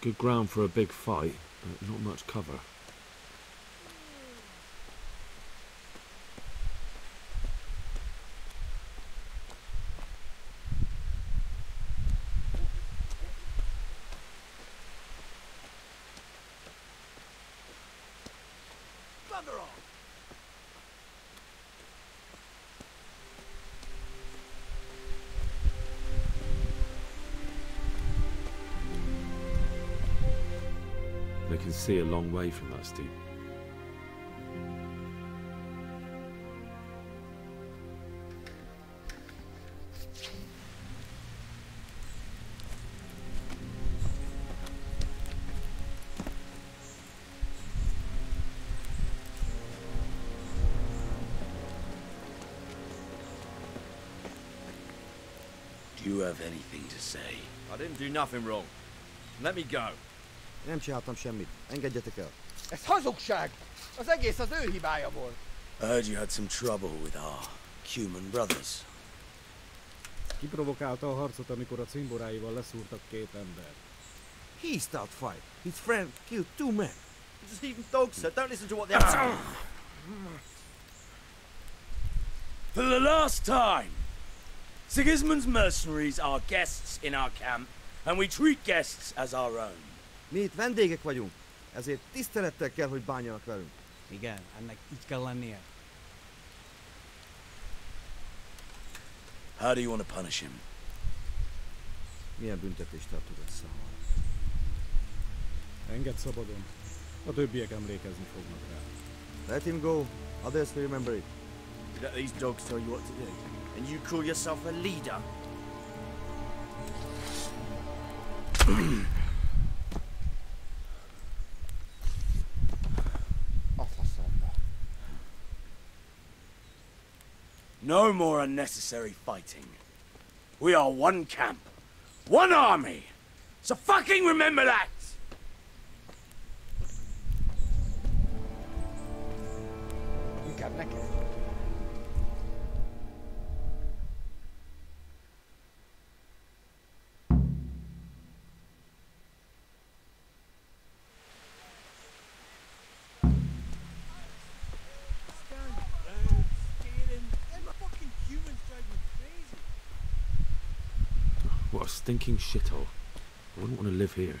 Good ground for a big fight, but not much cover. They can see a long way from that steep. Do you have anything to say? I didn't do nothing wrong. Let me go. Nem csináltam semmit. Engedjetek el. Ez hazugság! Az egész az ő hibája volt. I heard you had some trouble with our human brothers. Kiprovokálta a harcot, amikor a cimboráival leszúrtak két ember. He start fight. His friend killed two men. Just even dogs, sir. Don't listen to what the others For the last time! Sigismund's mercenaries are guests in our camp, and we treat guests as our own. Mi itt vendégek vagyunk, ezért tisztelettel kell, hogy bánjanak velünk. Igen, ennek így kell lennie. How do you want to punish him? Milyen büntetést tudod számolni? Engedd szabadon. A többiek emlékezni fognak rá. Let him go. Others will remember it. You let these dogs tell you what to do. And you call yourself a leader. No more unnecessary fighting. We are one camp, one army. So fucking remember that! Stinking shithole. I wouldn't want to live here.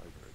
I'm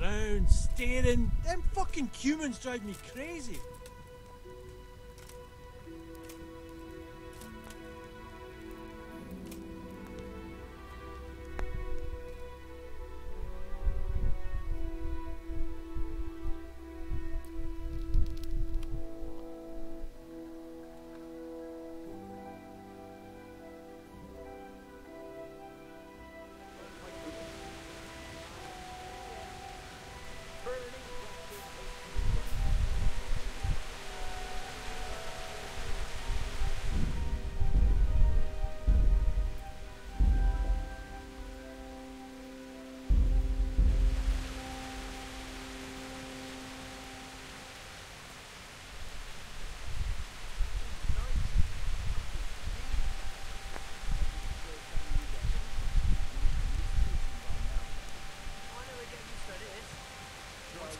around, staring. Them fucking Cumans drive me crazy.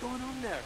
going on there?